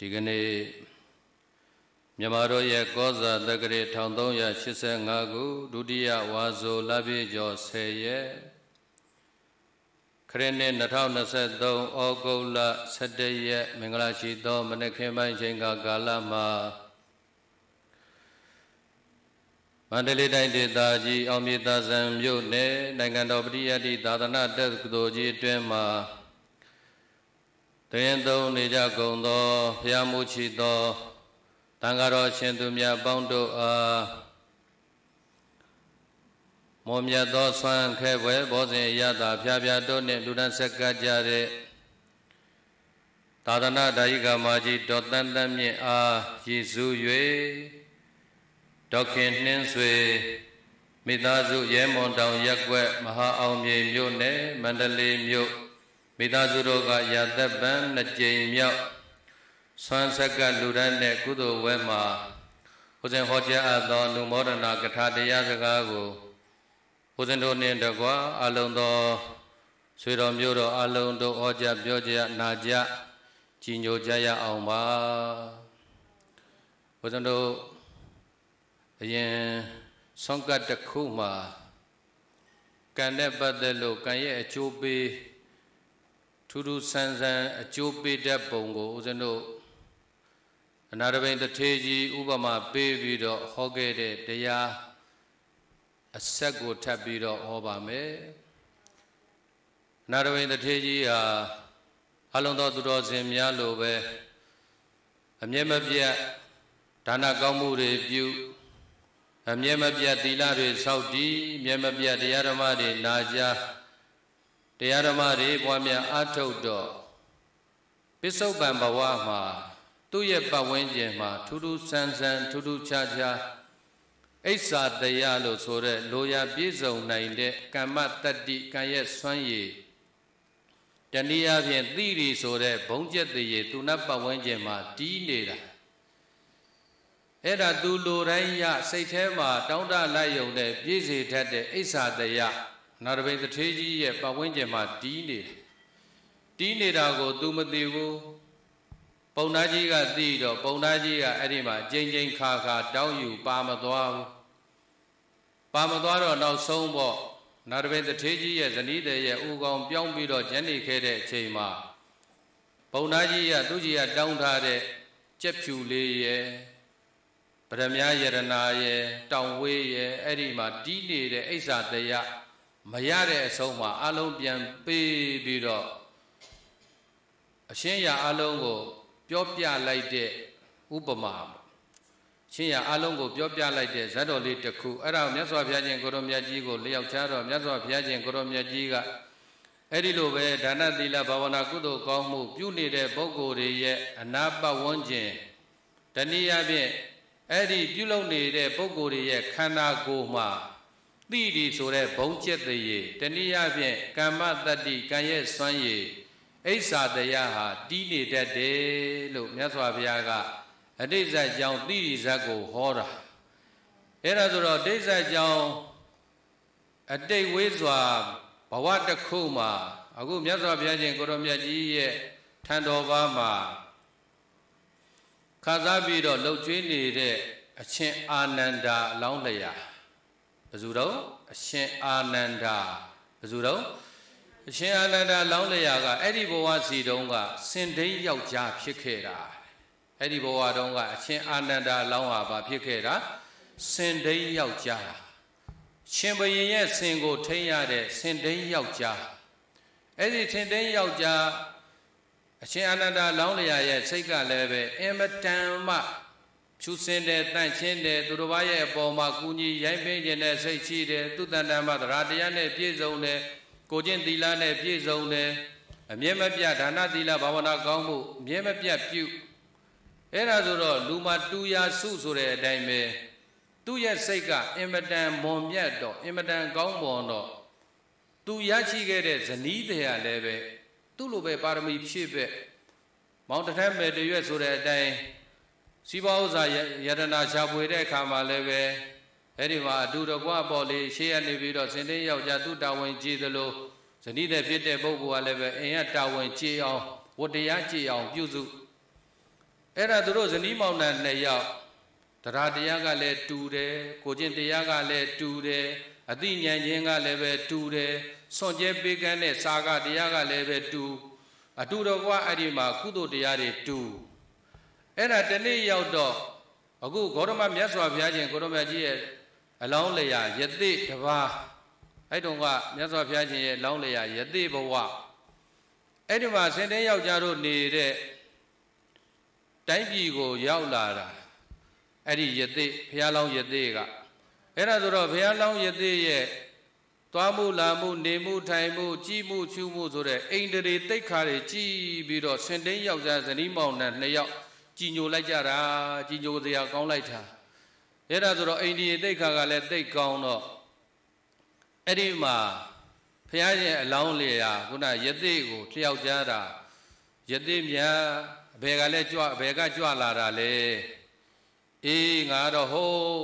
ဒီကနေ့မြန်မာတို့ရဲ့ကောဇာတက္ကရာ1385ခုဒုတိယဝါဆိုလပြည့်ကျော်10ရက်ခရစ်နှစ်2023ဩဂုတ်လ17ရက်မင်္ဂလာရှိသောမနက်ခင်းပိုင်းချိန်ကကာလမှာမန္တလေးတိုင်းဒေသကြီးအောင်မြေသာဇံမြို့နယ်နိုင်ငံတော်ပရိယတ်တိသာသနာတက္ကသိုလ်ကြီးအတွင်းမှာ တရင်သုံးနေကြကုန်သောဘုရားမူချီသောတန်ဃာတော်ရှင်သူများပေါင်းတို့အားမောမြတ်သောဆွမ်းခဲပွဲဘောဇင်ရတာဖျားဖျားတို့နှင့်လူဒန်းဆက်ကကြတဲ့သာသနာဒါယိကမာကြီးဒေါ်တန်တန်မြင့်အားရည်စူး၍ဒေါခင်နှင်းဆွေမိသားစုရဲမွန်တောင်ရက်ွက်မဟာအောင်မြေမြို့နယ်မန္တလေးမြို့ မိသားစုတို့ကရာသက်ပံနှစ်ကြိမ်မြောက်ဆွမ်းဆက်ကလူရန်နဲ့ကုသိုလ်ဝဲမှာဘုဇင်ဟောကြားအပ်သောနုမောဒနာကထာတရားစကားကိုဘုဇင်တို့နှင့်တကွာအလုံးသောဆွေတော်မျိုးတော်အလုံးတို့ဟောကြားပြောကြားနာကြကြီးညိုကြရအောင်ပါဘုဇင်တို့အရင်ဆုံးကတ်တစ်ခုမှာကံနဲ့ပတ်သက်လို့ကံရဲ့အကျိုးပေး ထူးထူးဆန်းဆန်းအကျိုးပေးတဲ့ပုံကိုဦးဇင်းတို့အနာရဘိန်တထေကြီးဥပမာပေးပြီးတော့ဟောခဲ့တဲ့တရားအဆက်ကိုထပ်ပြီးတော့ဟောပါမယ်အနာရဘိန်တထေကြီးဟာအလုံးသောသူတော်စင်များလိုပဲအမျက်မပြတ်ဒါနကောင်းမှုတွေပြုအမြဲမပြတ်သီလတွေစောင့်တည်မြဲမပြတ်တရားဓမ္မတွေနာကြား တရားဓမ္မတွေပွားများအားထုတ်တော့ပစ္စုပန်ဘဝမှာသူ့ရဲ့ပတ်ဝန်းကျင်မှာထူးထူးဆန်းဆန်းထူးထူးခြားခြားအိဆာတရားလို့ဆိုတဲ့လိုရာပြည့်စုံနိုင်တဲ့ကမ္မတတ္တိကံရဲ့စွမ်းရည်တနည်းအားဖြင့်သီရိဆိုတဲ့ဘုံကျက်တည်းသူနတ်ပတ်ဝန်းကျင်မှာတီးနေတာအဲ့ဒါသူလိုတိုင်းရစိတ်ထဲမှာတောင်းတလိုက်ယုံတဲ့ပြည့်စေတတ်တဲ့အိဆာတယ နာရဘိတထေးကြီးရဲ့ပတ်ဝန်းကျင်မှာတီးနေတယ်တီးနေတာကို तू မသိဘူးပုံသားကြီးကသိတော့ပုံသားကြီးကအဲ့ဒီမှာကြိမ်ကြိမ်ခါခါတောင်းယူပါမသွားဘူးပါမသွားတော့နောက်ဆုံးပေါ့နာရဘိတထေးကြီးရဲ့ဇနီးတဲ့ရဲ့ဥကောင်ပြောင်းပြီးတော့ကျန်နေခဲ့တဲ့အချိန်မှာပုံသားကြီးကသူကြီးကတောင်းထားတဲ့ကြက်ဖြူလေးရဲ့ပရမယယရနာရဲ့တောင်ဝေးရဲ့အဲ့ဒီမှာတီးနေတဲ့အိဆာတယ မရတဲ့အဆုံးမှာအလုံးပြန်ပေးပြီးတော့အရှင်းရအလုံးကို ပြောပြလိုက်တဲ့ဥပမာရှင်းရအလုံးကိုပြောပြလိုက်တဲ့ဇတ်တော်လေးတစ်ခုအဲ့ဒါမြတ်စွာဘုရားရှင်ကိုရောမြတ်ကြီးကိုလျှောက်ချတော့မြတ်စွာဘုရားရှင်ကိုရောမြတ်ကြီးကအဲ့ဒီလိုပဲဒါနသီလဘာဝနာကုသိုလ်ကောင်းမှုပြုနေတဲ့ပုဂ္ဂိုလ်တွေရဲ့အနာပတ်ဝန်းကျင်တနည်းအားဖြင့်အဲ့ဒီပြုလုပ်နေတဲ့ပုံကိုယ်တွေရဲ့ခန္ဓာကိုယ်မှာ သိဒီဆိုတဲ့ဘုံကျက်တရေတနည်းအားဖြင့်ကမ္မတတ္တိကံရဲ့စွမ်းရည်အိဆာတရားဟာတီးနေတတ်တယ်လို့မြတ်စွာဘုရားကအတိတ်ဇတ်ကြောင့်သိဒီဇတ်ကိုဟောတာအဲ့ဒါဆိုတော့ဒိဋ္ဌဇတ်ကြောင့်အတိတ်ဝေးစွာဘဝတစ်ခုမှာအခုမြတ်စွာဘုရားရှင်ကိုရောမြတ်ကြီးရဲ့ထံတော်ဘာမှာခါစားပြီးတော့လှုပ်ကြွေးနေတဲ့အရှင်အာနန္ဒာအလောင်းလျာ ဘယ်သူတော့အရှင်အာနန္ဒာဘယ်သူတော့အရှင်အာနန္ဒာလောင်းလျာကအဲ့ဒီဘဝစီတုံးကစင်ဒိန်းယောက်ျားဖြစ်ခဲ့တာအဲ့ဒီဘဝတုံးကအရှင်အာနန္ဒာလောင်းဟာဘာဖြစ်ခဲ့တာစင်ဒိန်းယောက်ျားရှင်ဘရင်ရဲ့စင်ကိုထိန်းရတဲ့စင်ဒိန်းယောက်ျားအဲ့ဒီစင်ဒိန်းယောက်ျားအရှင်အာနန္ဒာလောင်းလျာရဲ့စိတ်ကလည်းပဲအင်မတန်မှ ဖြူစင်တယ်တန့်ချင်းတယ်သူတို့ဘာရဲ့အပေါ်မှာကုညီရိုင်းပင်းခြင်းနဲ့စိတ်ရှိတယ်သူတန်တန်မှသရတရားနဲ့ပြည့်စုံတယ်ကိုကျင့်သီလနဲ့ပြည့်စုံတယ်အမြဲမပြတ်ဒါနသီလဘာဝနာကောင်းမှုအမြဲမပြတ်ပြုအဲ့ဒါဆိုတော့လူမှာတူရာစုဆိုတဲ့အတိုင်းပဲသူ့ရဲ့စိတ်ကအင်မတန်မွန်မြတ်တော့အင်မတန်ကောင်းမွန်တော့သူရရှိခဲ့တဲ့ဇနီးတရားလည်းပဲသူ့လိုပဲပါရမီဖြည့်ပဲ့မောင်တထက်မဲ့တရွက်ဆိုတဲ့အတိုင်း စီးပွားဥစ္စာယတနာရှာဖွေတဲ့အခါမှာလည်းပဲအဲ့ဒီမှာအတူတကွပေါ့လေရှေ့ရနေပြီးတော့စင်တင်းယောက်ျားသူ့တာဝန်ကြည်သလိုဇနီးတဲ့ဖြစ်တဲ့ပုဂ္ဂိုလ်ကလည်းပဲအိမ်ကတာဝန်ကြည်အောင်ဝတ္တရားကြည်အောင်ပြုစုအဲ့ဒါသူတို့ဇနီးမောင်နှံနှစ်ယောက်တရားတရားကလည်းတူတယ်ကိုကျင့်တရားကလည်းတူတယ်အသိဉာဏ်ချင်းကလည်းပဲတူတယ်စွန့်ကြဲပေးကမ်းတဲ့စာကတရားကလည်းပဲတူအတူတော်ကအဲ့ဒီမှာကုသိုလ်တရားတွေတူ အဲ့ဒါတနေ့ရောက်တော့အခုဂေါရမမြတ်စွာဘုရားရှင်ဂေါရမကြီးရဲ့အလောင်းလျာယသိတပါးအဲ့တုန်းကမြတ်စွာဘုရားရှင်ရဲ့အလောင်းလျာယသိဘဝအဲ့ဒီမှာဆင်းတဲ့ယောက်ျားတို့နေတဲ့တိုင်းပြည်ကိုရောက်လာတာအဲ့ဒီယသိဘုရားလောင်းယသိကအဲ့ဒါဆိုတော့ဘုရားလောင်းယသိရဲ့သွားမှုလာမှုနေမှုထိုင်မှုကြည်မှုချူမှုဆိုတဲ့အိန္ဒြေတိတ်ခါတွေကြည်ပြီးတော့ဆင်တိန်ယောက်ျားဇနီးမောင်နှံနှစ်ယောက် ကြည်ညိုလိုက်ကြတာကြည်ညိုစရာကောင်းလိုက်တာအဲ့ဒါဆိုတော့အိန္ဒြေတိတ်ခါကလည်းတိတ်ကောင်းတော့အဲ့ဒီမှာဘုရားရှင်အလောင်းလေရာခုနယသိကိုလျှောက်ကြတာယသိမြတ်အဘယ်ကလည်းကြွအဘယ်ကကြွလာတာလဲအေးငါတော့ဟုတ်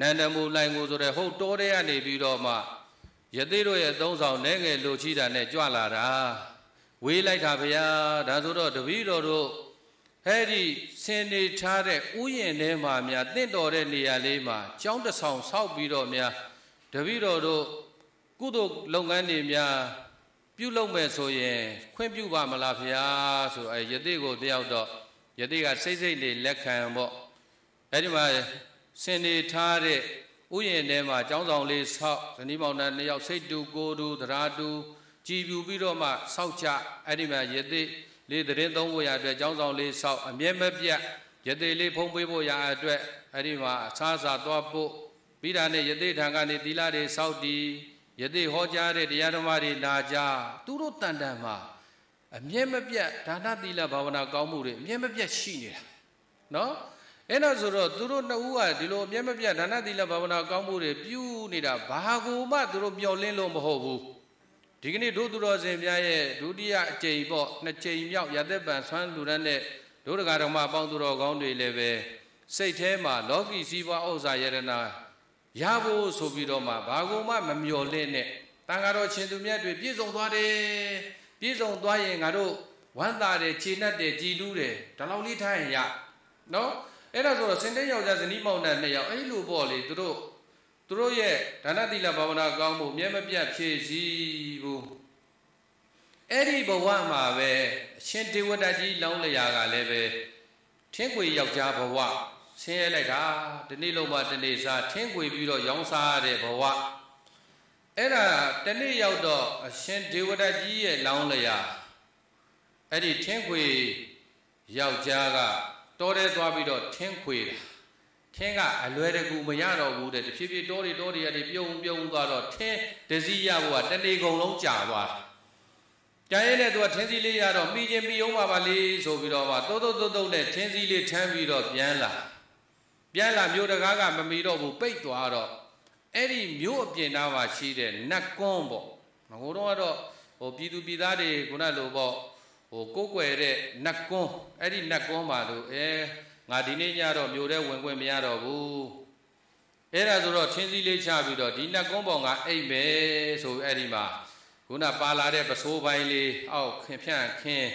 နန္ဒမူလိုင်ကိုဆိုတဲ့ဟုတ်တော်တဲ့ကနေပြီးတော့မှယသိတို့ရဲ့သုံးဆောင်နဲငယ်လိုချီတာနဲ့ကြွလာတာဝေးလိုက်တာဗျာဒါဆိုတော့တပည့်တော်တို့ ဟဲ့ဒီဆင်းနေထားတဲ့ဥယျင်ထဲမှာများတင့်တော်တဲ့နေရာလေးမှာကျောင်းတစ်ဆောင်ဆောက်ပြီးတော့များတပည့်တော်တို့ကုသိုလ်လုပ်ငန်းတွေများပြုလုပ်မယ်ဆိုရင်ခွင့်ပြုပါမလားဗျာဆိုအဲယသိကိုတယောက်တော့ယသိကစိတ်စိတ်လေးလက်ခံပေါ့အဲဒီမှာဆင်နေထားတဲ့ဥယျာဉ်ထဲမှာကျောင်းဆောင်လေးဆောက်ဇနီးမောင်နှံနှစ်ယောက်စိတ်တူကိုယ်တူသရာတူကြည်ပြူပြီးတော့မှဆောက်ချအဲ့ဒီမှာယသိ လေးသတင်းသုံးဖို့ရအတွက်ကျောင်းဆောင်လေးဆောက်အမြဲမပြတ်ယသိလေးဖုံးပေးဖို့ရအတွက်အဲ့ဒီမှာအစားအစာသွားဖို့ပြီးတာနဲ့ယသိထံကနေသီလတွေဆောက်တည်ယသိဟောကြားတဲ့တရားဓမ္မတွေနာကြသူတို့တန်တန်မှာအမြဲမပြတ်ဒါနသီလဘာဝနာကောင်းမှုတွေအမြဲမပြတ်ရှိနေတာနော်အဲ့တော့ဆိုတော့သူတို့နှစ်ဦးကဒီလိုအမျက်မပြတ်ဒါနသီလဘာဝနာကောင်းမှုတွေပြုနေတာဘာကိုမှသူတို့မျောလင်းလို့မဟုတ်ဘူး ဒီကနေ့ဒုသူတော်စင်များရဲ့ဒုတိယအကြိမ်ပေါ့နှစ်ကြိမ်မြောက်ရသက်ပံဆွမ်းလူရန်တဲ့ဒုဒကာတော်မအပေါင်းသူတော်ကောင်းတွေလည်းပဲစိတ်ထဲမှာလောကီစည်းပွားဥစ္စာယရနာရဖို့ဆိုပြီးတော့မှဘာကိုမှမမျောလင့်နဲ့တန်ဃာတော်ရှင်သူမြတ်တွေပြည့်စုံသွားတယ်ပြည့်စုံသွားရင်ငါတို့ဝမ်းသာတယ်ခြေနှက်တယ်ကြည်လူးတယ်ဒါလောက်လေးထားရင်ရနော်အဲ့ဒါဆိုတော့စင်တဲ့ယောက်ျားဇနီးမောင်နှံနှစ်ယောက်အဲ့လိုပေါ့လေသူတို့သူ တို့ရဲ့ဒါနတိလဘာဝနာကောင်းမှုမျက်မပြတ်ဖြည့်စည်းဘူးအဲ့ဒီဘဝမှာပဲအရှင်ဒေဝတကြီးလောင်းလျာကလည်းပဲထင်းခွေယောက်ျားဘဝဆင်းရဲလိုက်တာဒီနေ့လုံးမှဒီနေ့စားထင်းခွေပြီးတော့ရောင်းစားရတဲ့ဘဝအဲ့ဒါတနေ့ရောက်တော့အရှင်ဒေဝတကြီးရဲ့လောင်းလျာအဲ့ဒီထင်းခွေယောက်ျားကတောထဲသွားပြီးတော့ထင်းခွေတာ ထင်းကအလွယ်တကူမရတော့ဘူးတဲ့တဖြည်းဖြည်းတောတွေတောတွေကနေပြုံပြုံသွားတော့ထင်းတစည်းရဖို့ကတနေ့ကုန်လုံးကြာသွားတယ်ကြာရင်လည်းသူကထင်းစည်းလေးရတော့မိချင်းမိအောင်ပါပါလေးဆိုပြီးတော့မှတိုးတိုးတိုးတိုးနဲ့ထင်းစည်းလေးထမ်းပြီးတော့ပြန်လာပြန်လာမြို့တကားကမမီတော့ဘူးပိတ်သွားတော့အဲ့ဒီမြို့အပြင်သားမှာရှိတဲ့နတ်ကွန်းပေါ့ငိုတော့ကတော့ဟိုပြည်သူပြည်သားတွေခုနလိုပေါ့ဟိုကိုးကွယ်တဲ့နတ်ကွန်းအဲ့ဒီနတ်ကွန်းပါလို့အဲ ငါဒီနေ့ညတော့မြို့ထဲဝင်ခွင့်မရတော့ဘူးအဲ့ဒါဆိုတော့ထင်းစည်းလေးချပြီးတော့ဒီနတ်ကွန်းပေါ်ကအိတ်ပဲဆိုအဲ့ဒီမှာခုနပါလာတဲ့ပစိုးပိုင်းလေးအောက်ခင်ဖြန့်ခင်း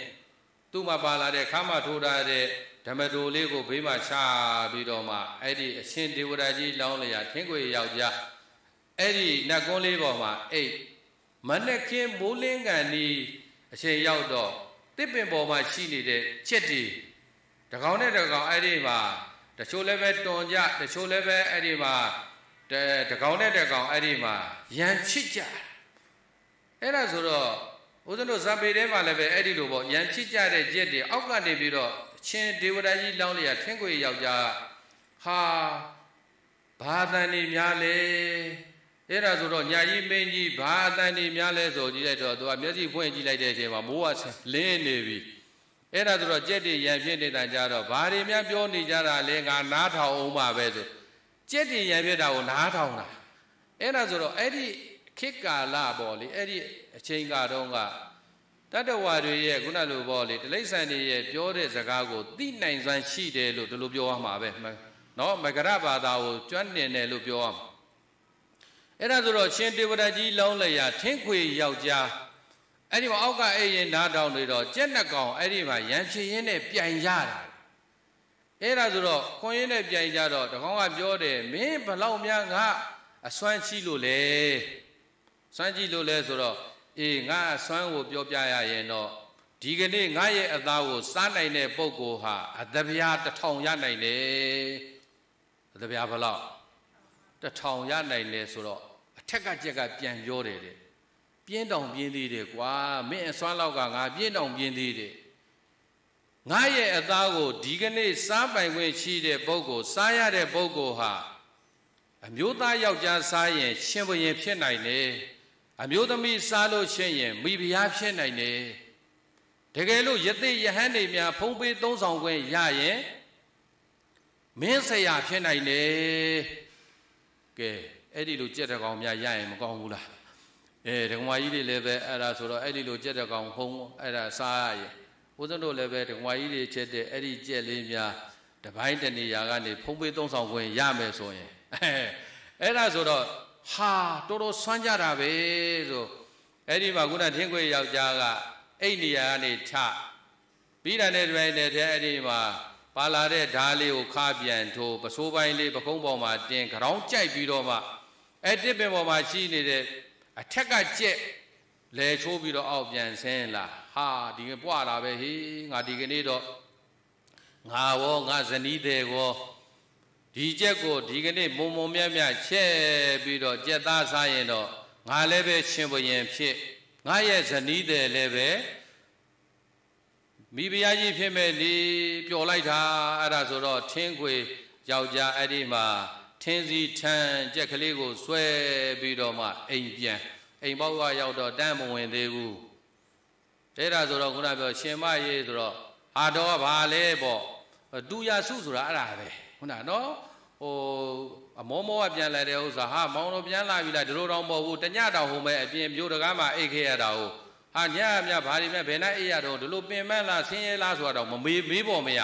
သူ့မှာပါလာတဲ့ခါမထိုးထားတဲ့ဓမ္မတိုလေးကိုဘေးမှာချပြီးတော့မှအဲ့ဒီအရှင်ဒေဝရာကြီးလောင်းလျာထင်းခွေယောက်ျားအဲ့ဒီနတ်ကွန်းလေးပေါ်မှာအိတ်မနဲ့ခင်းမိုးလင်းကန်ဒီအချိန်ရောက်တော့တစ်ပင်ပေါ်မှာရှိနေတဲ့ချက်တွေ တကောင်နဲ့တကောင်အဲ့ဒီမှာတချို့လည်းပဲတွန်ကြတချို့လည်းပဲအဲ့ဒီမှာတကောင်နဲ့တကောင်အဲ့ဒီမှာရန်ချစ်ကြအဲ့ဒါဆိုတော့ဦးဇင်းတို့ဇံပေထဲမှာလည်းပဲအဲ့ဒီလိုပေါ့ရန်ချစ်ကြတဲ့ကြက်တွေအောက်ကနေပြီးတော့ချင်းဒေဝဒာကြီးလောင်းလျာထင်းခွေယောက်ျားဟာဘာတန်နေများလဲအဲ့ဒါဆိုတော့ညာကြီးမင်းကြီးဘာအတန်နေများလဲဆိုကြည့်လိုက်တော့သူကမျက်စိဖွင့်ကြည့်လိုက်တဲ့အချိန်မှာမိုးကလင်းနေပြီ အဲ့ဒါဆိုတော့ကြက်တွေရံဖြစ်နေတာကြတော့ဘာတွေများပြောနေကြတာလဲငါနားထောင်အောင်ပါပဲဆိုကြက်တွေရံဖြစ်တာကိုနားထောင်တာအဲ့ဒါဆိုတော့အဲ့ဒီခေတ်ကာလပေါ့လေအဲ့ဒီအချိန်ကတော့ကတတ္တဝါတွေရဲ့ခုနလိုပေါ့လေတိရစ္ဆာန်တွေရဲ့ပြောတဲ့စကားကိုသိနိုင်စွမ်းရှိတယ်လို့ဒီလိုပြောရမှာပဲနော်မကရဘာသာကိုကျွမ်းနေတယ်လို့ပြောရမှာအဲ့ဒါဆိုတော့ရှင်တေဝရကြီးလောင်းလျာထင်းခွေယောက်ျား အဲ့ဒီမှာအောက်ကအဲ့ရင်နားတောင်တွေတော့ကြက်နှကောင်အဲ့ဒီမှာရံဖြစ်ရင်းနဲ့ပြိုင်ရတာအဲ့ဒါဆိုတော့ခွန်ရင်းနဲ့ပြန်ကြတော့တကောင်းကပြောတယ်မင်းဘလောက်များငါအစွမ်းရှိလို့လေစွမ်းကြည့်လို့လဲဆိုတော့အေးငါအစွမ်းကိုပြောပြရရင်တော့ဒီကနေ့ငါရဲ့အသားကိုစားနိုင်တဲ့ပုဂ္ဂိုလ်ဟာအသဗျာတစ်ထောင်ရနိုင်တယ်အသဗျာဘလောက်တစ်ထောင်ရနိုင်လဲဆိုတော့အထက်ကကြက်ကပြန်ပြောတယ်တဲ့ ပြင်းတောင်ပြင်းသေးတယ်ကွာမင်းအစွမ်းလောက်ကငါပြင်းတောင်ပြင်းသေးတယ်ငါရဲ့အသားကိုဒီကနေ့စားပိုင်ခွင့်ရှိတဲ့ပုဂ္ဂိုလ်စားရတဲ့ပုဂ္ဂိုလ်ဟာအမျိုးသားယောက်ျားစားရင် ရှင်ဘရင်ဖြစ်နိုင်တယ်အမျိုးသမီးစားလို့ရှိရင်မိဖုရားဖြစ်နိုင်တယ်တကယ်လို့ယသိယဟန်နေများဖုံးပေးသုံးဆောင်ခွင့်ရရင်မင်းဆရာဖြစ်နိုင်တယ်ကဲအဲ့ဒီလိုကြက်တကောင်များရရင်မကောင်းဘူးလား အဲဒကမာကြီးတွေလည်းပဲအဲ့ဒါဆိုတော့အဲ့ဒီလိုကြက်တကောင်ဖုံးအဲ့ဒါစားရရင်ဦးဇင်းတို့လည်းပဲဒကမာကြီးတွေချက်တဲ့အဲ့ဒီကြက်လေးများတပိုင်းတနေရာကနေဖုံးပေးသုံးဆောင်ခွင့်ရမယ်ဆိုရင်အဲ့ဒါဆိုတော့ဟာတော်တော်ဆွမ်းကြတာပဲဆိုအဲ့ဒီမှာခုနထင်းခွေယောက်ျားကအဲ့နေရာကနေထပြီးတာနဲ့တပိုင်းနဲ့တဲ့အဲ့ဒီမှာပါလာတဲ့ဓာလေးကိုခါပြန်ထိုးပစိုးပိုင်းလေးပကုံးပေါ်မှာတင်ခေါင်းကြိုက်ပြီးတော့မှအဲ့တစ်ပင်ပေါ်မှာရှိနေတဲ့ အထက်ကကြက်လဲချိုးပြီးတော့အောက်ပြန်ဆင်းလာဟာဒီကပွားလာပဲဟေးငါဒီကနေ့တော့ငါရောငါဇနီးတဲ့ရောဒီကြက်ကိုဒီကနေ့မုံမုံမြတ်မြတ်ချက်ပြီးတော့ကြက်သားစားရင်တော့ငါလည်းပဲရှင်ဘရင်ဖြစ်ငါရဲ့ဇနီးတဲ့လည်းပဲမိဖုရားကြီးဖြစ်မဲ့ဒီပျော်လိုက်တာအဲ့ဒါဆိုတော့ထင်းခွေယောက်ျားအဲ့ဒီမှာ ထင်းစီထန်းကြက်ကလေးကိုဆွဲပြီးတော့မှအိမ်ပြန်အိမ်ပေါက်ကရောက်တော့တန်းမဝင်သေးဘူးတဲ့ဒါဆိုတော့ခုနပြောရှင်မရေးဆိုတော့ဟာတော့ဘာလဲပေါ့တူရစုဆိုတာအဲ့ဒါပဲခုနနော်ဟိုအမောမောကပြန်လာတဲ့ဥစ္စာဟာမောင်တော်ပြန်လာပြီလားဒီလိုတော့မဟုတ်ဘူးတညတောင်ဟိုမဲ့အပြင်မျိုးတကားမှအိတ်ခဲ့ရတာဟုတ်ဟာညမြဘာဒီမဲ့ဘယ်နဲ့အိတ်ရတော့ဒီလိုပင်မလားဆင်းရဲလားဆိုတော့မမေးမေးပေါ်မရ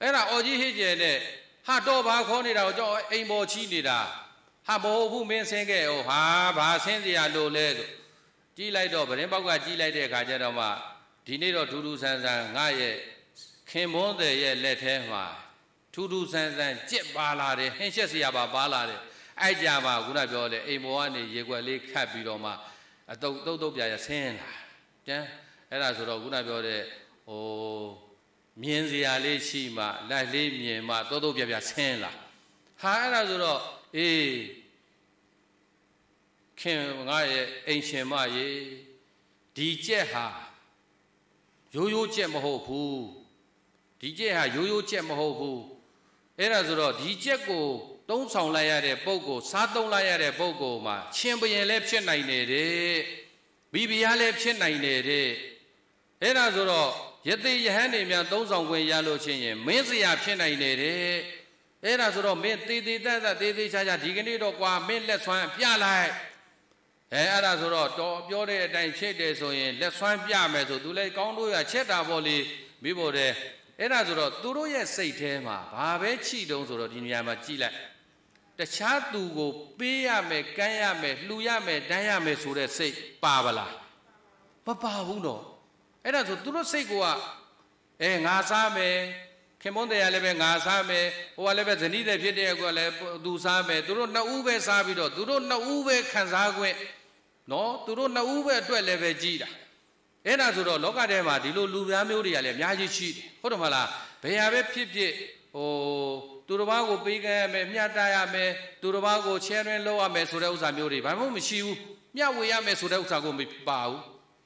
အဲ့ဒါအော်ကြီးဟိကျဲနဲ့ ဟာတော့ဘာခေါ်နေတာကိုကြောက်အိမ်ပေါ်ချီးနေတာဟာမဟုတ်ဘူးမင်းဆင်းခဲ့ဟိုဟာဘာဆင်းစရာလို့လဲဆိုကြည့်လိုက်တော့ဗရင်ပေါက်ကကြည့်လိုက်တဲ့အခါကျတော့မှဒီနေ့တော့ထူးထူးဆန်းဆန်းငါရဲ့ခင်မွန်းတဲ့ရဲ့လက်ထဲမှာထူးထူးဆန်းဆန်းကြက်ပါလာတယ်ဟင်းချက်စရာပါပါလာတယ်အဲ့ကြမှာခုနပြောတယ်အိမ်ပေါ်ကနေရေခွက်လေးခတ်ပြီးတော့မှအတုတ်တုတ်တုတ်ပြရဆင်းလာကျန်အဲ့ဒါဆိုတော့ခုနပြောတဲ့ဟို မြင်စရာလေးရှိမှလက်လေးမြင်မှတုတ်တုတ်ပြပြဆင်းလာဟာအဲ့ဒါဆိုတော့အေးခင်ငါရဲ့အိမ်ရှင်မရေဒီကြက်ဟာရိုးရိုးကြက်မဟုတ်ဘူးဒီကြက်ဟာရိုးရိုးကြက်မဟုတ်ဘူးအဲ့ဒါဆိုတော့ဒီကြက်ကိုသုံးဆောင်လိုက်ရတဲ့ပုံကိုစားသုံးလိုက်ရတဲ့ပုံကိုမှာရှင်ဘရင်လည်းဖြစ်နိုင်တယ်တဲ့မိဖုရားလည်းဖြစ်နိုင်တယ်တဲ့အဲ့ဒါဆိုတော့ ယသိယဟန်တွေများသုံးဆောင်ခွင့်ရလို့ချင်းရင်မင်းစရာဖြစ်နိုင်တယ်တဲ့အဲ့ဒါဆိုတော့မင်းသေးသေးတတ်တတ်သေးသေးချာချာဒီကနေ့တော့ကွာမင်းလက်ဆွမ်းပြလိုက်အဲအဲ့ဒါဆိုတော့တော်ပြောတဲ့အတိုင်းဖြစ်တယ်ဆိုရင်လက်ဆွမ်းပြမယ်ဆိုသူလည်းကောင်းလို့ရချက်တာပေါ့လေမိဖို့တဲ့အဲ့ဒါဆိုတော့သူတို့ရဲ့စိတ်ထဲမှာဘာပဲချိတုံးဆိုတော့ဒီနေရာမှာကြည်လိုက်တခြားသူကိုပေးရမယ်ကမ်းရမယ်လှူရမယ်တန်းရမယ်ဆိုတဲ့စိတ်ပါပါလားမပါဘူးတော့ အဲ့ဒါဆိုသူတို့စိတ်ကအဲငါစားမယ်ခင်မွန်းတရားလည်းပဲငါစားမယ်ဟိုကလည်းပဲဇနီးတဲ့ဖြစ်တဲ့ကောလည်းသူစားမယ်သူတို့နှစ်ဦးပဲစားပြီးတော့သူတို့နှစ်ဦးပဲခံစားခွင့်နော်သူတို့နှစ်ဦးပဲအတွက်လည်းပဲကြည်တာအဲ့ဒါဆိုတော့လောကထဲမှာဒီလိုလူများမျိုးတွေကလည်းအများကြီးရှိတယ်ဟုတ်တယ်မလားဘယ်ဟာပဲဖြစ်ဖြစ်ဟိုသူတစ်ပါးကိုပေးခဲ့ရမယ်မျှတရမယ်သူတစ်ပါးကိုချဲရင်းလုပ်ရမယ်ဆိုတဲ့ဥစ္စာမျိုးတွေဘာမှမရှိဘူးမျှဝေရမယ်ဆိုတဲ့ဥစ္စာကိုမပါဘူး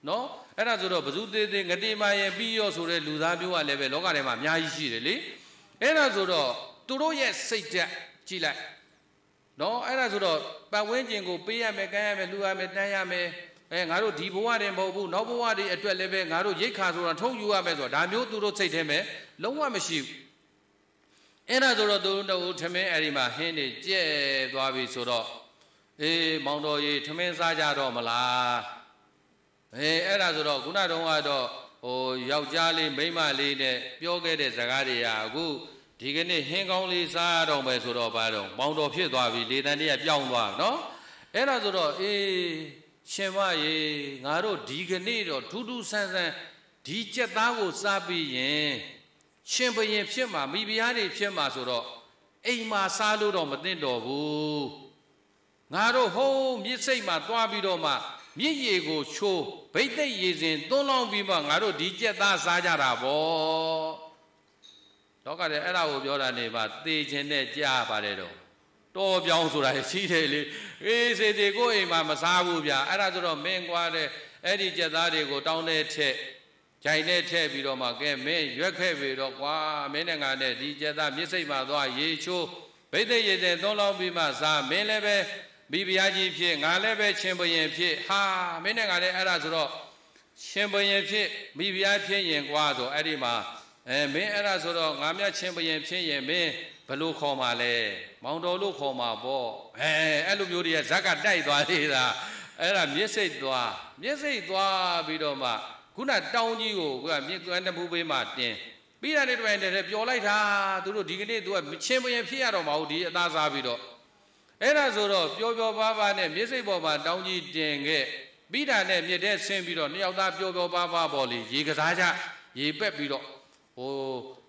နော် အဲ့ဒါဆိုတော့ဘဇုသေးသေးငတိမရဲ့ပြီးရောဆိုတဲ့လူသားမျိုးကလည်းပဲလောကထဲမှာအများကြီးရှိတယ်လေအဲ့ဒါဆိုတော့သူတို့ရဲ့စိတ်ဓာတ်ကြည့်လိုက်နော်အဲ့ဒါဆိုတော့ပတ်ဝန်းကျင်ကိုပေးရမယ်ကမ်းရမယ်လှူရမယ်တန်းရမယ်အဲငါတို့ဒီဘဝတည်းမဟုတ်ဘူးနောက်ဘဝတည်းအတွက်လည်းပဲငါတို့ရိတ်ခါဆိုတာထုံယူရမယ်ဆိုတော့ဒါမျိုးသူတို့စိတ်ထဲမှာလုံးဝမရှိဘူးအဲ့ဒါဆိုတော့သူတို့ထမင်းအဲ့ဒီမှာဟင်းနေကြဲသွားပြီဆိုတော့အေးမောင်တော်ကြီးထမင်းစားကြတော့မလား အေးအဲ့ဒါဆိုတော့ခုနတုန်းကတော့ဟိုယောက်ျားလေးမိန်းမလေးနဲ့ပြောခဲ့တဲ့ဇာတ်တွေကအခုဒီကနေ့ဟင်းကောင်းလေးစားရတော့မယ်ဆိုတော့ဘာတော့မောင်တော်ဖြစ်သွားပြီလေတန်တည်းကပြောင်းသွားနော်အဲ့ဒါဆိုတော့အေးရှင်မရေငါတို့ဒီကနေ့တော့ထူးထူးဆန်းဆန်းဒီကြက်သားကိုစားပြီးရင်ရှင်ဘရင်ဖြစ်မှာမိဖုရားတွေဖြစ်မှာဆိုတော့အိမ်မှာစားလို့တော့မသိတော့ဘူးငါတို့ဟိုးမြစ်စိတ်မှာသွားပြီးတော့မှ မြစ်ရေကိုချိုးဗိတ်သိက်ရေစဉ်သွန်းလောင်းပြီးမှငါတို့ဒီကြက်သားစားကြတာပေါ့တော့ကလည်းအဲ့ဒါကိုပြောတာနေပါသေခြင်းနဲ့ကြားပါတယ်တော့တော်ပြောင်းဆိုတာရှိတယ်လေအေးစေတေကိုအိမ်မှာမစားဘူးဗျာအဲ့ဒါဆိုတော့မင်းကွာတဲ့အဲ့ဒီကြက်သားတွေကိုတောင်းတဲ့ထက်ကြိုင်နဲ့ထည့်ပြီးတော့မှကဲမင်းရွက်ခဲ့ပြီတော့ကွာမင်းနဲ့ငါနဲ့ဒီကြက်သားမြစ်စိတ်မှာသွားရေချိုးဗိသိက်ရေတဲ့သုံးလောင်းပြီးမှစားမင်းလည်းပဲ မိဖုရားကြီးဖြစ်ငါလည်းပဲရှင်ဘုရင်ဖြစ်ဟာမင်းနဲ့ငါလည်းအဲ့ဒါဆိုတော့ရှင်ဘုရင်ဖြစ်မိဖုရားဖြစ်ရင်ကွာဆိုအဲ့ဒီမှာအဲမင်းအဲ့ဒါဆိုတော့ငါမြတ်ရှင်ဘုရင်ဖြစ်ရင်မင်းဘလို့ခေါ်မှာလဲမောင်တော်လို့ခေါ်မှာပေါ့အဲအဲ့လိုမျိုးတွေကဇက်ကတိုက်သွားသေးတာအဲ့ဒါမျက်စိတ်သွားမျက်စိတ်သွားပြီးတော့မှခုနတောင်းကြီးကိုကမြစ်ကွမ်းတမှုပေးမှတင်ပြီးတာနဲ့တပိုင်းတည်းပျော်လိုက်တာသူတို့ဒီကနေ့သူကချင်းပရင်ဖြစ်ရတော့မဟုတ်ဒီအသားစားပြီးတော့ အဲ့ဒါဆိုတော့ပျော်ပျော်ပါးပါးနဲ့မျက်စိတ်ပေါ်မှာတောင်းကြီးတင်ခဲ့ပြီးတာနဲ့မြစ်တဲ့ဆင်းပြီးတော့နှစ်ယောက်သားပျော်ပျော်ပါးပါးပေါ်လေရေကစားကြရေပက်ပြီးတော့ဟို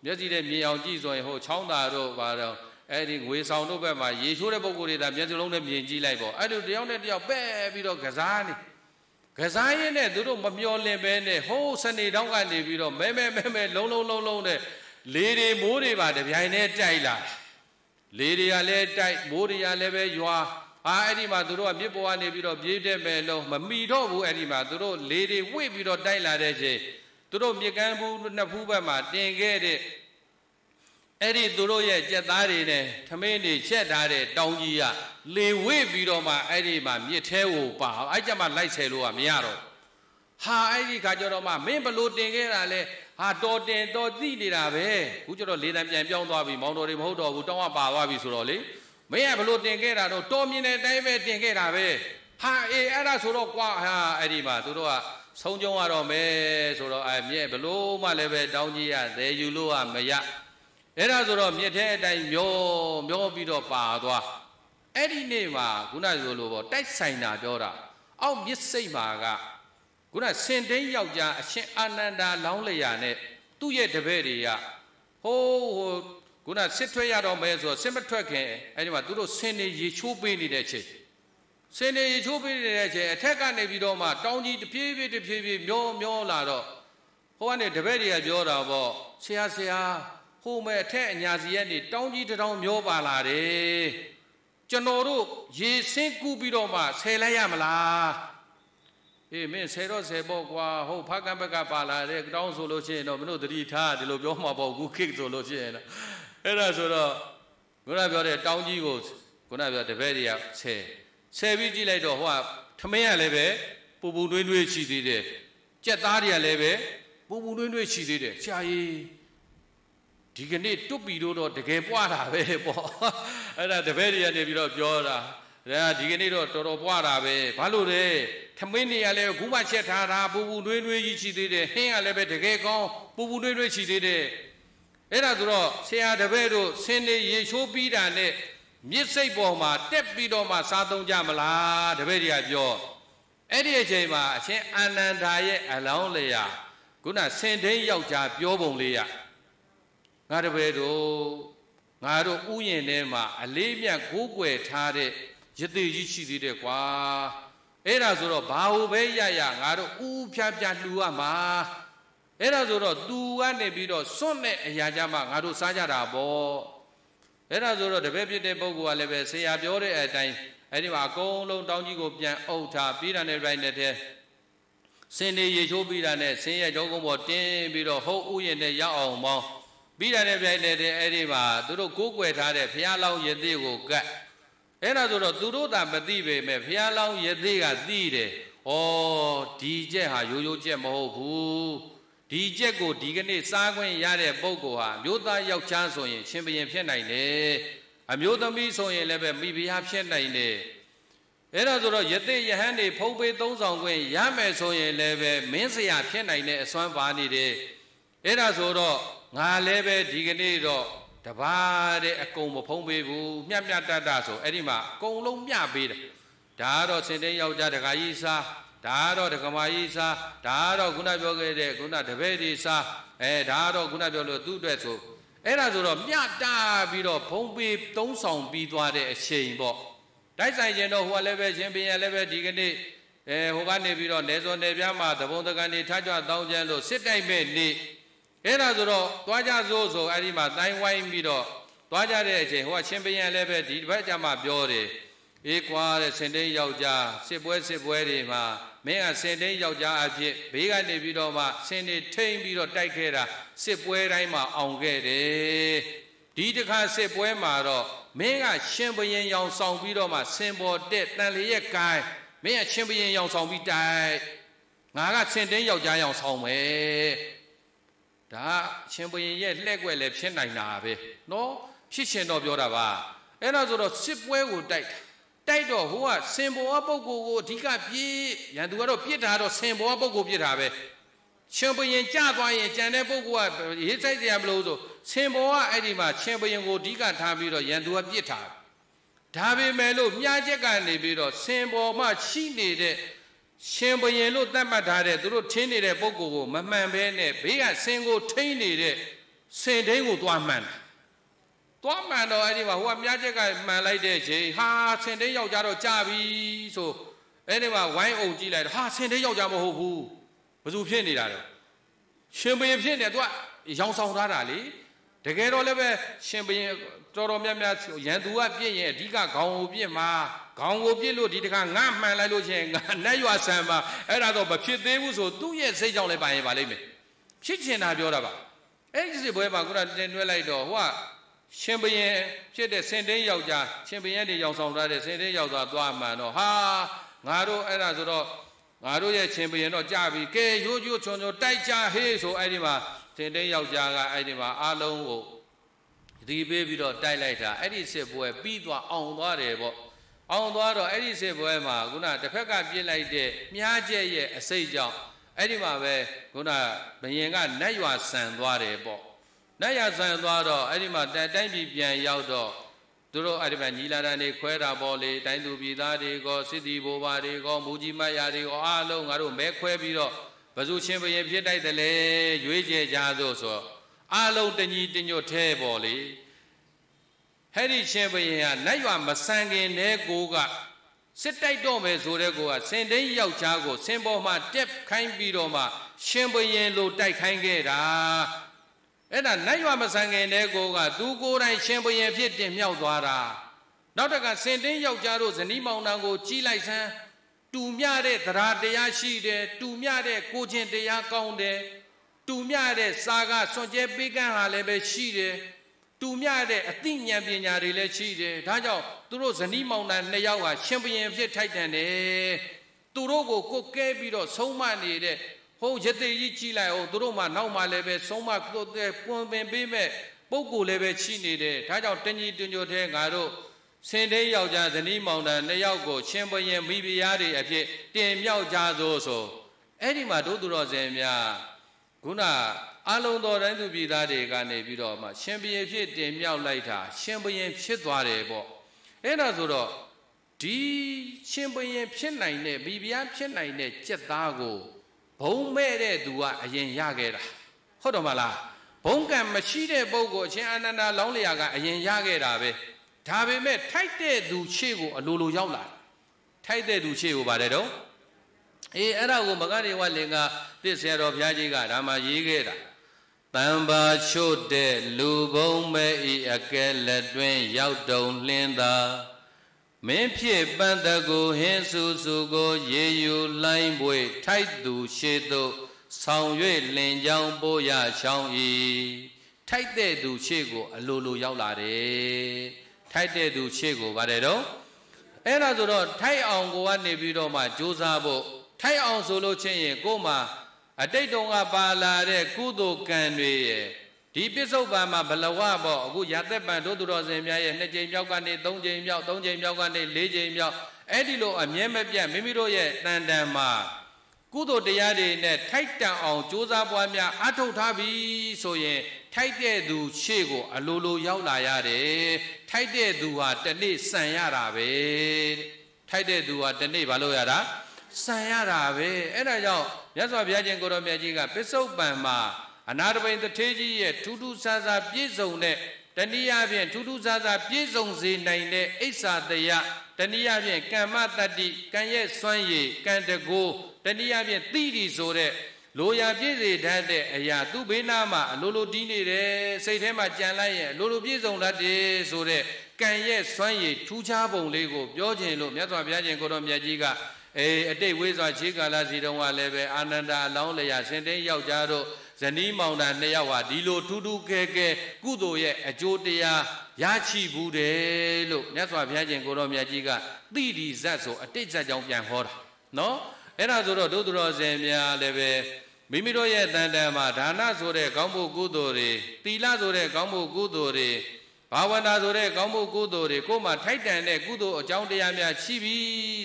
မျက်စိနဲ့မြင်အောင်ကြည့်ဆိုရင်ဟိုချောင်းသာတို့ဘာတော့အဲ့ဒီငွေဆောင်တို့ဘက်မှာရေချိုးတဲ့ပုံကိုယ်တွေဒါမျက်စိလုံးနဲ့မြင်ကြည့်လိုက်ပေါ့အဲ့လိုတယောက်နဲ့တယောက်ပဲ့ပြီးတော့ကစားနေကစားရင်းနဲ့သူတို့မမျောလင်ပဲနဲ့ဟိုးစနေတောင်းကနေပြီးတော့မဲမဲမဲမဲလုံးလုံးလုံးလုံးနဲ့လေတွေမိုးတွေပါတပြိုင်နဲ့တိုက်လာ လေတွေကလည်းတိုက်မိုးတွေကလည်းပဲရွာဟာအဲ့ဒီမှာသူတို့ကမြစ်ပေါ်ကနေပြီးတော့ပြေးတဲ့မဲ့လုံးမမီတော့ဘူးအဲ့ဒီမှာသူတို့လေတွေဝိပြီးတော့တိုက်လာတဲ့ချိန်သူတို့မြေကမ်းဘူးနှစ်ဖူးဘက်မှာတင်ခဲ့တဲ့အဲ့ဒီသူတို့ရဲ့ကြက်သားတွေနဲ့ထမင်းတွေချက်ထားတဲ့တောင်ကြီးကလေဝိပြီးတော့မှအဲ့ဒီမှာမြစ်ထဲကိုပါအဲ့ကြမှာလိုက်ဆယ်လို့ကမရတော့ဟာအဲ့ဒီခါကျတော့မှမင်းဘလို့တင်ခဲ့တာလဲ ဟာတော်တင်တော်သိနေတာပဲခုကျတော့လေတံပြန်ပြောင်းသွားပြီမောင်တော်တွေမဟုတ်တော့ဘူးတောင်းကပါသွားပြီဆိုတော့လေမင်းကဘလို့တင်ခဲ့တာတော့တော်မြင်တဲ့အတိုင်းပဲတင်ခဲ့တာပဲဟာအေးအဲ့ဒါဆိုတော့ကွာဟာအဲ့ဒီမှာသူတို့ကဆုံးကြုံရတော့မယ်ဆိုတော့အဲမြဲဘလို့မှလည်းပဲတောင်းကြီးရသေးယူလို့ကမရအဲ့ဒါဆိုတော့မြစ်ထဲအတိုင်းမျောမျောပြီးတော့ပါသွားအဲ့ဒီနေ့မှာခုနဆိုလိုပေါ့တိုက်ဆိုင်တာပြောတာအောက်မြစ်စိတ်မှာက ခုနစင်တိန်ယောက်ျားအရှင်အာနန္ဒာလောင်းလျာနဲ့သူ့ရဲ့တပည့်တွေကဟိုးဟိုခုနစစ်ထွက်ရတော့မယ်ဆိုတော့စစ်မထွက်ခင်အဲ့ဒီမှာသူတို့ဆင်းနေရေချိုးပေးနေတဲ့ချိန်ဆင်းနေရေချိုးပေးနေတဲ့အချိန်အထက်ကနေပြီးတော့မှတောင်းကြီးတပြေးပြေးတပြေးပြေးမျောမျောလာတော့ဟိုကနေတပည့်တွေကပြောတာပေါ့ဆရာဆရာဟိုမဲ့အထက်အညာစီကနေတောင်းကြီးတောင်းမျောပါလာတယ်ကျွန်တော်တို့ရေဆင်းကူးပြီးတော့မှဆယ်လိုက်ရမလား အေးမင်းဆယ်တော့ဆယ်ပေါ့ကွာဟုတ်ဖကံဘက်ကပါလာတယ်တောင်းဆိုလို့ရှိရင်တော့မင်းတို့တတိထားဒီလိုပြောမှာပေါ့ခုခိတ်ဆိုလို့ရှိရင်တော့အဲ့ဒါဆိုတော့ခုနပြောတဲ့တောင်းကြီးကိုခုနပြောတပည့်တွေကဆယ်ဆယ်ပြီးကြည့်လိုက်တော့ဟိုကထမင်းကလည်းပဲပူပူနှွေးနှွေးရှိသေးတယ်ကြက်သားတွေကလည်းပဲပူပူနှွေးနှွေးရှိသေးတယ်ဆရာကြီးဒီကနေ့တွတ်ပြီတော့တကယ်ပွားတာပဲပေါ့အဲ့ဒါတပည့်တွေကနေပြီးတော့ပြောတာဒါဒီကနေ့တော့တော်တော်ပွားတာပဲဘာလို့လဲ ထမင်းနေရလဲခုမှချက်ထားတာပူပူနှွေးနှွေးကြီးရှိသေးတယ်ဟင်းကလည်းပဲတကယ်ကောင်းပူပူနှွေးနှွေးရှိသေးတယ်အဲ့ဒါဆိုတော့ဆရာတပည့်တို့ဆင်းနေရေချိုးပြီးတာနဲ့မြစ်စိတ်ပေါ်မှာတက်ပြီးတော့မှစားသုံးကြမလားတပည့်တွေကပြောအဲ့ဒီအချိန်မှာအရှင်အာနန္ဒာရဲ့အလောင်းလျာခုနစင်ထိန်ယောက်ျားပြောပုံလေးရငါတပည့်တို့ငါတို့ဥယျင်ထဲမှာအလေးမြတ်ကိုးကွယ်ထားတဲ့ရသေးကြီးရှိသေးတယ်ကွာ အဲ့ဒါဆိုတော့ဘာလို့ပဲရရငါတို့ဥဖြားဖြားလှူရမှာအဲ့ဒါဆိုတော့သူကနေပြီးတော့စွန့်တဲ့အရာကြမှာငါတို့စားကြတာပေါ့အဲ့ဒါဆိုတော့တပည့်ဖြစ်တဲ့ပုဂ္ဂိုလ်ကလည်းပဲဆရာပြောတဲ့အတိုင်းအဲ့ဒီမှာအကုန်လုံးတောင်းကြီးကိုပြန်အုပ်ထားပြီးတာနဲ့ရိုက်နေတဲ့စင်နေရေချိုးပြီးတာနဲ့ဆင်းရဲကြောကုန်းပေါ်တင်းပြီးတော့ဟုတ်ဥယျာဉ်နဲ့ရောက်အောင်ပေါင်းပြီးတာနဲ့ပြိုင်နေတဲ့အဲ့ဒီမှာသူတို့ကိုးကွယ်ထားတဲ့ဘုရားလောင်းရသေးကိုကတ် အဲ့ဒါဆိုတော့သူတို့သာမသိပေမဲ့ဘုရားလောင်းရသေးကသိတယ်ဩဒီကျက်ဟာရိုးရိုးကျက်မဟုတ်ဘူးဒီကျက်ကိုဒီကနေ့စားခွင့်ရတဲ့ပုဂ္ဂိုလ်ဟာမျိုးသားယောက်ျားဆိုရင်ရှင်ဘရင်ဖြစ်နိုင်တယ်အမျိုးသမီးဆိုရင်လည်းပဲမိဖုရားဖြစ်နိုင်တယ်အဲ့ဒါဆိုတော့ယသိယဟန်တွေဖုံးပေးသုံးဆောင်ခွင့်ရမယ်ဆိုရင်လည်းပဲမင်းစရာဖြစ်နိုင်တဲ့အစွမ်းပါနေတယ်အဲ့ဒါဆိုတော့ငါလည်းပဲဒီကနေ့တော့ တပါးတဲ့အကုန်မဖုံးပေးဘူးမြတ်မြတ်တတ်တာဆိုအဲ့ဒီမှာအကုန်လုံးမျှပေးတယ်ဒါကတော့စင်တဲ့ယောက်ျားတခါကြီးစားဒါကတော့ဒကမာကြီးစားဒါကတော့ခုနပြောခဲ့တဲ့ခုနတပည့်ဒီစားအဲဒါကတော့ခုနပြောလို့သူ့အတွက်ဆိုအဲ့ဒါဆိုတော့မြတာပြီးတော့ဘုံပေးသုံးဆောင်ပြီးသွားတဲ့အချိန်ပေါ့တိုက်ဆိုင်ကျင်တော့ဟိုကလည်းပဲရှင်ပင်ရလည်းပဲဒီကနေ့အဲဟိုကနေပြီးတော့နေစောနေပြားမှာသဘုံတကန်နေထားကြတောင်းကျမ်းလို့စစ်တိုက်မဲ့နေ့ အဲ့ဒါဆိုတော့သွားကြစို့ဆိုအဲ့ဒီမှာတိုင်းဝိုင်းပြီးတော့သွားကြတဲ့အချိန်ဟိုကရှင်ပင်ရလည်းပဲဒီဘက်ကျမှပြောတယ်အေးကွာတဲ့စင်တိန်ယောက်ျားစစ်ပွဲစစ်ပွဲတွေမှာမင်းကစင်တိန်ယောက်ျားအဖြစ်ဘေးကနေပြီးတော့မှစင်တွေထိမ့်ပြီးတော့တိုက်ခဲ့တာစစ်ပွဲတိုင်းမှာအောင်ခဲ့တယ်ဒီတစ်ခါစစ်ပွဲမှာတော့မင်းကရှင်ဘရင်ရောင်ဆောင်ပြီးတော့မှစင်ပေါ်တက်တန်လေရဲ့ကိုင်းမင်းကရှင်ဘရင်ရောင်ဆောင်ပြီးတိုက်ငါကစင်တိန်ယောက်ျားရောင်ဆောင်မယ် ဒါရှင်ဘရင်ရဲ့လှဲ့ွက်လည်းဖြစ်နိုင်တာပဲနော်ဖြစ်ရှင်တော့ပြောတာပါအဲ့ဒါဆိုတော့စစ်ပွဲကိုတိုက်တာတိုက်တော့ဟိုကစင်ဘောပုဂ္ဂိုလ်ကိုအဓိကပြည့်ရန်သူကတော့ပြစ်တာတော့စင်ဘောပုဂ္ဂိုလ်ပြစ်တာပဲရှင်ဘရင်ကြသွားရင်ကြံတဲ့ပုဂ္ဂိုလ်ကရေးဆိုင်စရာမလိုဆိုစင်ဘောကအဲ့ဒီမှာရှင်ဘရင်ကိုအဓိကထားပြီးတော့ရန်သူကပြစ်တာဒါပေမဲ့လို့မြားချက်ကနေပြီးတော့စင်ဘောမှရှိနေတဲ့ ရှင်ဘရင်လို့သတ်မှတ်ထားတဲ့သူတို့ထင်းနေတဲ့ပုဂ္ဂိုလ်ကိုမမှန်ဘဲနဲ့ဘေးကစင်ကိုထိန်းနေတဲ့စင်တိန်ကိုသွားမှန်တာသွားမှန်တော့အဲ့ဒီမှာဟိုကမြားချက်ကမှန်လိုက်တဲ့ချိန်ဟာဆင်တဲ့ယောက်ျားတော့ကြာပြီဆိုအဲ့ဒီမှာဝိုင်းအုံကြည့်လိုက်တော့ဟာဆင်တဲ့ယောက်ျားမဟုတ်ဘူးဘယ်သူဖြစ်နေတာလဲရှင်ဘရင်ဖြစ်နေသူကရောင်ဆောင်ထားတာလေ တကယ်တော့လည်းပဲရှင်ဘရင်တော်တော်များများရန်သူကပြစ်ရင်အဓိကခေါင်းကိုပြစ်မှာခေါင်းကိုပြစ်လို့ဒီတခါငါမှန်လိုက်လို့ချင်းငါနတ်ရွာဆံမှာအဲ့ဒါတော့မဖြစ်သေးဘူးဆိုသူ့ရဲ့စိတ်ကြောင့်လည်းပါရင်ပါလိမ့်မယ်ဖြစ်ချင်တာပြောတာပါအဲ့ဒီစစ်ပွဲမှာခုနတင်တွဲလိုက်တော့ဟိုကရှင်ဘရင်ဖြစ်တဲ့စင်တင်းယောက်ျားရှင်ဘရင်တွေရောင်ဆောင်ထားတဲ့စင်တင်းယောက်ျားသွားမှန်တော့ဟာငါတို့အဲ့ဒါဆိုတော့ငါတို့ရဲ့ရှင်ဘရင်တော့ကြပြီကဲရိုးရိုးချွန်ချွန်တိုက်ကြဟေးဆိုအဲ့ဒီမှာ စင်တင်းယောက်ျားကအဲ့ဒီမှာအားလုံးကိုဒီပေးပြီးတော့တိုက်လိုက်တာအဲ့ဒီစစ်ပွဲပြီးသွားအောင်သွားတယ်ပေါ့အောင်သွားတော့အဲ့ဒီစစ်ပွဲမှာခုနတစ်ဖက်ကပြစ်လိုက်တဲ့မြားကျက်ရဲ့အစိတ်ကြောင့်အဲ့ဒီမှာပဲခုနဘယင်ကနတ်ရွာဆန်သွားတယ်ပေါ့နတ်ရဆန်သွားတော့အဲ့ဒီမှာတိုင်းပြည်ပြန်ရောက်တော့သူတို့အဲ့ဒီမှာညီလာတန်းတွေခွဲတာပေါ့လေတိုင်းသူပြည်သားတွေကောစစ်တီဘိုးဘာတွေကောမူကြီးမတ်ရာတွေကောအားလုံးငါတို့မဲခွဲပြီးတော့ ဘဇုချင်းဘရင်ဖြစ်တိုက်တယ်လေရွေးချယ်ကြသို့ဆိုအားလုံးတညီတညွတ်သေးပေါ့လေဟဲ့ဒီချင်းဘရင်ကနတ်ရွာမဆန်ခင်တည်းကိုကစစ်တိုက်တော့မယ်ဆိုတဲ့ကိုကစင်တိန်ယောက်ျားကိုစင်ပေါ်မှာတက်ခိုင်းပြီးတော့မှရှင်ဘရင်လိုတိုက်ခိုင်းခဲ့တာအဲ့ဒါနတ်ရွာမဆန်ခင်တဲ့ကိုကသူကိုယ်တိုင်ရှင်ဘရင်ဖြစ်တင်မြောက်သွားတာနောက်တကစင်တင်းယောက်ျားတို့ဇနီးမောင်နှံကိုကြီးလိုက်စမ်း တူမြတဲ့သရာတရားရှိတယ်တူမြတဲ့ကိုချင်းတရားကောင်းတယ်တူမြတဲ့စာကစွန့်ကြဲပေးကမ်းဟာလည်းပဲရှိတယ်တူမြတဲ့အသိဉာဏ်ပညာတွေလည်းရှိတယ်ဒါကြောင့်သူတို့ဇနီးမောင်နှံနှစ်ယောက်ဟာရှင်ဘရင်ဖြစ်ထိုက်တန်တယ်သူတို့ကိုကိုကဲပြီးတော့ဆုံးမနေတဲ့ဟိုရသေးကြီးကြီးလိုက်အောင်သူတို့မှနောက်မှလည်းပဲဆုံးမကိုတဲ့ပွန်ပင်ပေးမဲ့ပုံကိုလည်းပဲချိနေတယ်ဒါကြောင့်တညီတွင်ကြိုတဲ့ငါတို့ စင်သေးယောက်ျားဇနီးမောင်တန်နှစ်ယောက်ကိုချင်းပွရင်မိဖုရားတွေအဖြစ်တင်မြောက်ကြသို့ဆိုအဲ့ဒီမှာတို့သူတော်စင်များခုနအလုံးတော်တိုင်းသူပြည်သားတွေကနေပြီးတော့မှရှင်ဘုရင်ဖြစ်တင်မြောက်လိုက်တာရှင်ဘုရင်ဖြစ်သွားတယ်ပေါ့အဲ့ဒါဆိုတော့ဒီရှင်ဘုရင်ဖြစ်နိုင်တဲ့မိဖုရားဖြစ်နိုင်တဲ့စက်သားကိုဘုံမဲ့တဲ့သူကအရင်ရခဲ့တာဟုတ်တော့မလားဘုံကံမရှိတဲ့ပုဂ္ဂိုလ်အရှင်အာနန္ဒာလောင်းလျာကအရင်ရခဲ့တာပဲ ဒါပေမဲ့ထိုက်တဲ့သူရှေ့ကိုအလိုလိုရောက်လာထိုက်တဲ့သူရှေ့ကိုပါတယ်တော့အေးအဲ့ဒါကိုမဂရိဝလင်ကပြစ်ဆရာတော်ဘုရားကြီးကဒါမှရေးခဲ့တာတံပါချို့တဲ့လူဘုံမဲ့ဤအကဲလက်တွင်ရောက်တုံလင်းသာမင်းဖြစ်ပန်းတကူဟင်းစုစုကိုရေယူလိုင်းပွေထိုက်သူရှေသို့ဆောင်၍လင်ကြောင်းပို့ရချောင်းဤထိုက်တဲ့သူရှေ့ကို အလိုလိုရောက်လာတယ် ထိုက်တဲ့သူရှေ့ကိုပါတယ်တော့အဲ့ဒါဆိုတော့ထိုက်အောင်ကိုကနေပြီးတော့မှကြိုးစားဖို့ထိုက်အောင်ဆိုလို့ချင်းရင်ကို့မှာအတိတ်တုန်းကပါလာတဲ့ကုသိုလ်ကံတွေရဲ့ဒီပစ္စုပန်မှာဘလဝပေါ့အခုရသက်ပံတို့သူတော်စင်များရဲ့နှစ်ကြိမ်မြောက်ကနေသုံးကြိမ်မြောက်သုံးကြိမ်မြောက်ကနေလေးကြိမ်မြောက်အဲ့ဒီလိုအမြဲမပြတ်မိမိတို့ရဲ့တန်တန်မှာ ကုသိုလ်တရားတွေနဲ့ထိုက်တန်အောင်ကြိုးစားပွားများအထုတ်ထားပြီဆိုရင်ထိုက်တဲ့သူရှေ့ကို အလိုလိုရောက်လာရတယ်ထိုက်တဲ့သူဟာတနေ့စံရတာပဲထိုက်တဲ့သူဟာတနေ့ဘာလို့ရတာဆံရတာပဲအဲ့ဒါကြောင့်မြတ်စွာဘုရားရှင်ကိုရောမြတ်ကြီးကပစ္စုပန်မှာအနာတပိန်တထေးကြီးရဲ့ထူးထူးဆန်းဆန်းပြည့်စုံတဲ့တနည်းအားဖြင့်ထူးထူးဆန်းဆန်းပြည့်စုံစေနိုင်တဲ့အိဆာတယတနည်းအားဖြင့်ကမ္မတတ္တိကံရဲ့စွမ်းရည်ကံတကိုး တနည်းအားဖြင့်သိတိဆိုတဲ့လိုရာပြည့်စေတတ်တဲ့အရာသူ့ဘေးနားမှာအလိုလိုတီးနေတယ်စိတ်ထဲမှာကြံလိုက်ရင်အလိုလိုပြည့်စုံတတ်တယ်ဆိုတဲ့ကံရဲ့စွမ်းရည်ထူးခြားပုံလေးကိုပြောခြင်းလို့မြတ်စွာဘုရားရှင်ကိုတော်မြတ်ကြီးကအေးအတိတ်ဝေးစွာခြေကာလစီတုံးကလည်းပဲအာနန္ဒာအလောင်းလျာစင်တင်းယောက်ျားတို့ဇနီးမောင်နှံနှစ်ယောက်ဟာဒီလိုထူးထူးကဲကဲကုသိုလ်ရဲ့အကျိုးတရားရရှိဘူးတယ်လို့မြတ်စွာဘုရားရှင်ကိုတော်မြတ်ကြီးကတိတိဇတ်ဆိုအတိတ်ဇတ်ကြောင့်ပြန်ဟောတာနော် အဲ့ဒါဆိုတော့ဒုသူတော်စင်များလည်းပဲမိမိတို့ရဲ့တန်တန်မှာဒါနဆိုတဲ့ကောင်းမှုကုသိုလ်တွေသီလဆိုတဲ့ကောင်းမှုကုသိုလ်တွေဘာဝနာဆိုတဲ့ကောင်းမှုကုသိုလ်တွေကိုယ်မှထိုက်တန်တဲ့ကုသိုလ်အကြောင်းတရားများရှိပြီ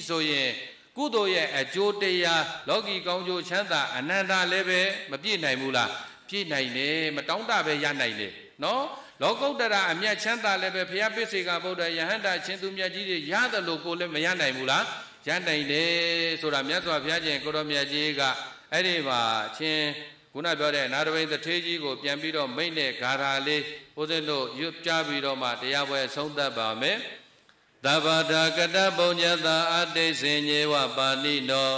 ဆိုရင်ကုသိုလ်ရဲ့အကျိုးတရားလောကီကောင်းကျိုးချမ်းသာအနန္တလည်းပဲမပြည့်နိုင်ဘူးလားပြည့်နိုင်တယ်မတောင်းတပဲရနိုင်တယ်နော်လောကုတ္တရာအမြတ်ချမ်းသာလည်းပဲဘုရားပိစေကဗုဒ္ဓယဟန္တာရှင်သူမြတ်ကြီးတွေရတယ်လို့ကိုလည်းမရနိုင်ဘူးလား ရနိုင်တယ်ဆိုတာမြတ်စွာဘုရားရှင်ကိုတော်မြတ်ကြီးကအဲ့ဒီမှာချင်းခုနပြောတဲ့နာရဝိသထေးကြီးကိုပြန်ပြီးတော့မိတ်နဲ့ဂါရာလေးဘုဇင်းတို့ရွတ်ပြပြီးတော့မှတရားပွဲဆုံးသက်ပါမယ်သဗ္ဗတာကတပုံညတာအတိတ်စင်ញေဝပါဏိနော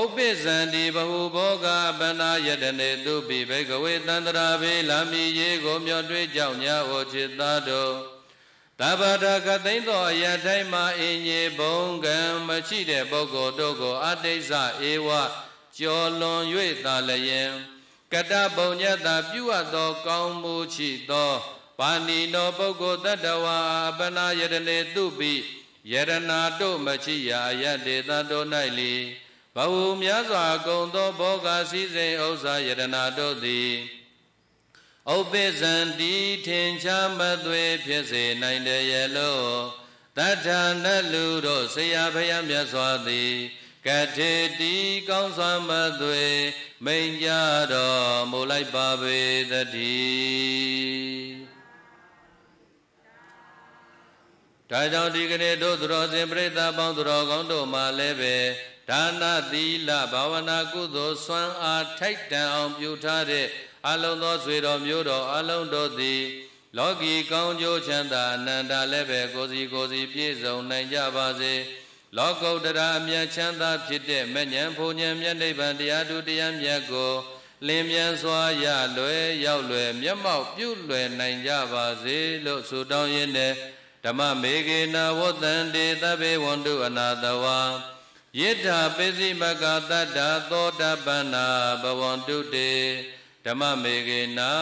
ဥပ္ပဇံတိဘဟုဘောဂဗန္နာယတနေသူပိဘေကဝေတန္တရာဘေလာမီရေကိုမျောတွေးကြောင့်ညာဟောจิตသားတို့ တဗ္ဗတာကသိမ့်သောအရတိုင်းမှာအင်းကြီးဘုံကံမရှိတဲ့ပုဂ္ဂိုလ်တို့ကိုအတိတ်စဧဝကျော်လွန်၍သာလျင်ကတပုံညတာပြုအပ်သော ကောင်းမှုချီသောပါဏိနောပုဂ္ဂိုလ်တတ္တဝါအပနာယတနေသူပိယရနာတို့မချိယာယတ္တေသတို့၌လီဘဝများစွာကုံသောဘောဂစည်းစိမ်ဥစ္စာယရနာတို့သည် ဥပ္ပဇံတိထင်ရှားမသွေဖြစ်စေနိုင်တယ်ရဲ့လို့တထာနလူတို့ဆရာဖယားမြတ်စွာသည်ကထေတိကောင်းစွာမသွေမိန်ကြတော်မူလိုက်ပါပေတည်းဒါကြောင့်ဒီကနေ့တို့သူတော်စင်ပြိဿပေါင်းသူတော်ကောင်းတို့မှလည်းပဲဒါနသီလဘာဝနာကုသိုလ်စွမ်းအားထိုက်တန်အောင်ပြုထားတဲ့ အလုံးသောဆွေတော်မျိုးတော်အလုံးတို့သည်လောကီကောင်းကျိုးချမ်းသာအနန္တလည်းပဲကိုစီကိုစီပြည့်စုံနိုင်ကြပါစေလောကုတ္တရာအမြတ်ချမ်းသာဖြစ်တဲ့မဉ္ဇဉ်ဘုံဉ္ဇဉ်မြတ်နိဗ္ဗာန်တရားသူတရားမြတ်ကိုလင်းမြန်စွာရလွယ်ရောက်လွယ်မျက်မှောက်ပြုလွယ်နိုင်ကြပါစေလို့ဆုတောင်းရင်းနဲ့ဓမ္မမေကေနဝတ္တံတေသဗ္ဗေဝန္တုအနာတဝါယိထာပိစိမကတတ္တာသောတပန္နာဘဝန္တုတေ ဓမ္မမေကေနာ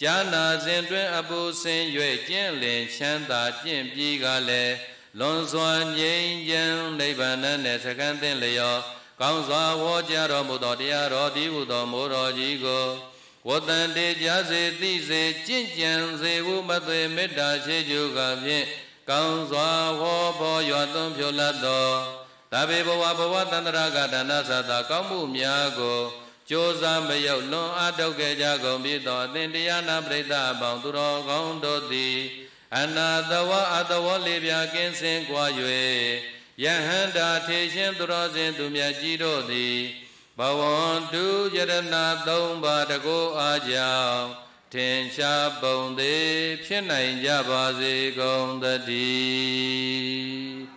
ဈာနာစဉ်တွင်အပူစင်၍ကျင့်လင်ချမ်းသာကျင့်ပြီးကလည်းလွန်စွာငြိမ်းချမ်းနိဗ္ဗာန်နဲ့စကံသင်လျောကောင်းစွာဝေါ်ကြားတော်မူသောတရားတော်ဒီဟုသောမိုးတော်ကြီးကိုဝတ္တန်တေကြစေသိစေကြင့်ကြံစေဟုမသွေမေတ္တာရှိကျုကဖြင့်ကောင်းစွာဟောပေါ်ရွာသွန်းဖြိုလတ်တော်သဗ္ဗေဘဝဘဝတန္တရာကဒါနသတာကောင်းမှုများကို ကြိုးစားမရောက်လွန်အားထုတ်ခဲ့ကြကုန်ပြီသောအသင်တရားနာပရိသတ်အပေါင်းသူတော်ကောင်းတို့သည်အနာတဝအတဝလေးပြကင်းစင်ကွာ၍ယဟန္တာထေရှင်သူတော်စင်သူမြတ်ကြီးတို့သည်ဘဝန္တုယရဏသုံးပါးတကောအားကြောင့်ထင်ရှားပုံသေးဖြစ်နိုင်ကြပါစေကုန်သတည်း